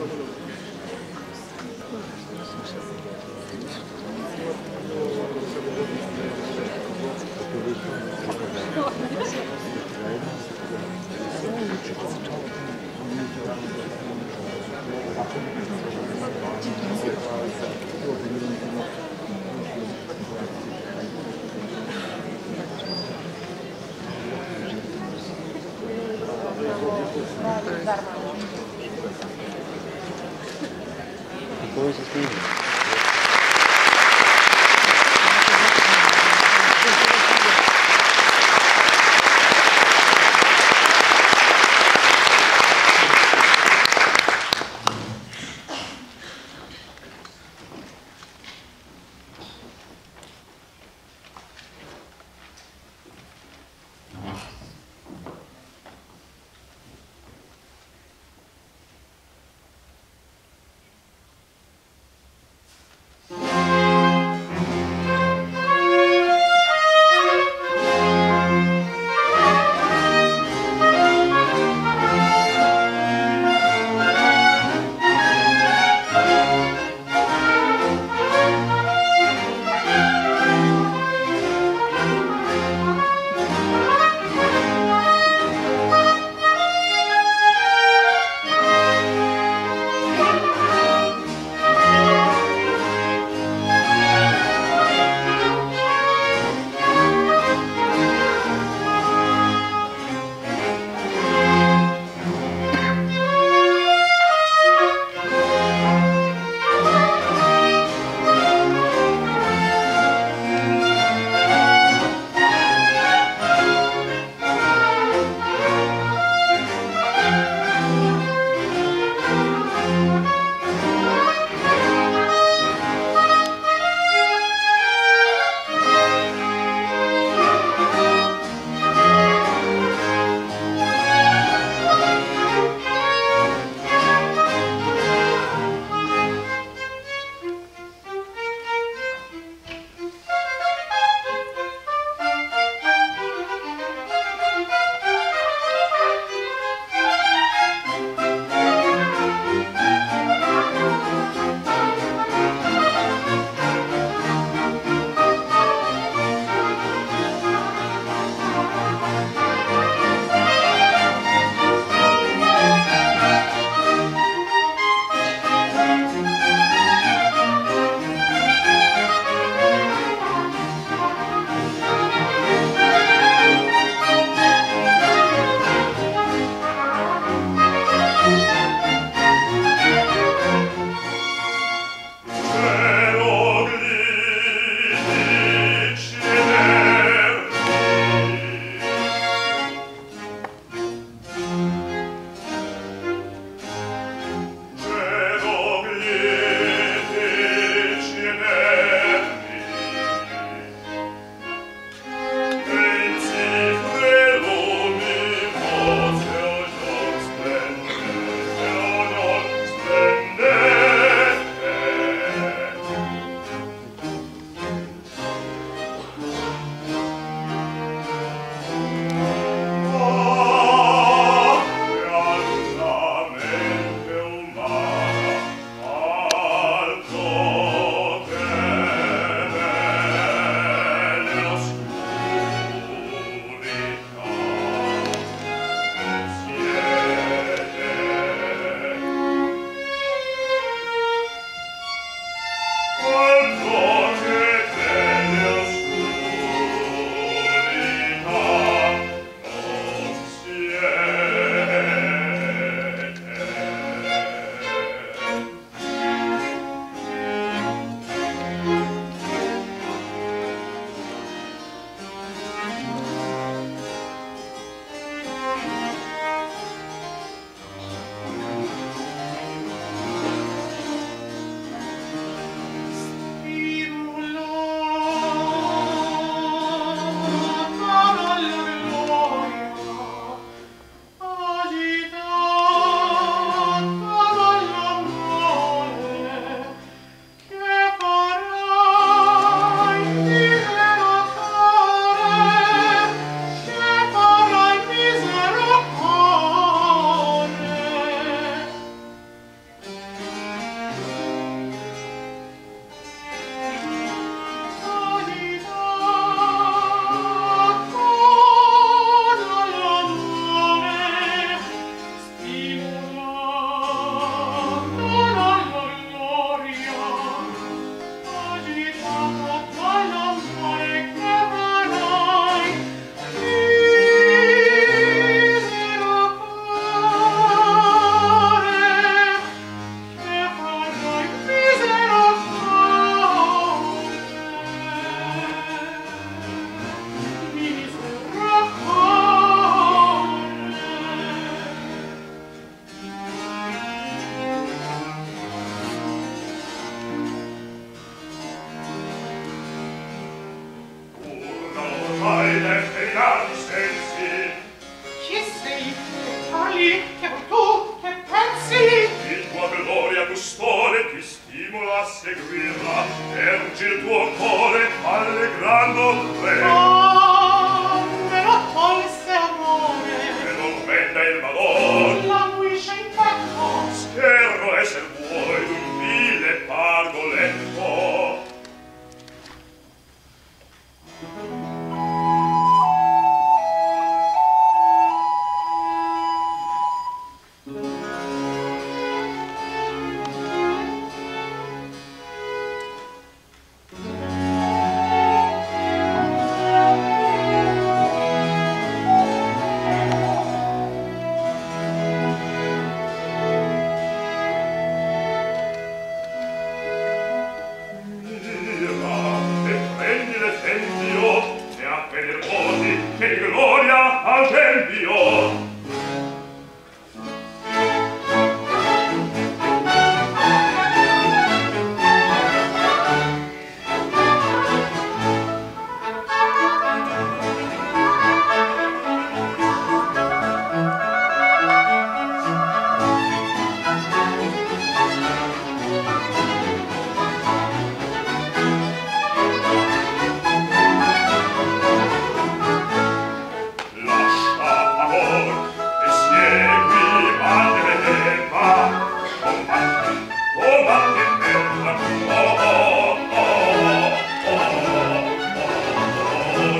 Coisa coisas né, dele. Amen. Amen.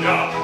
Olga.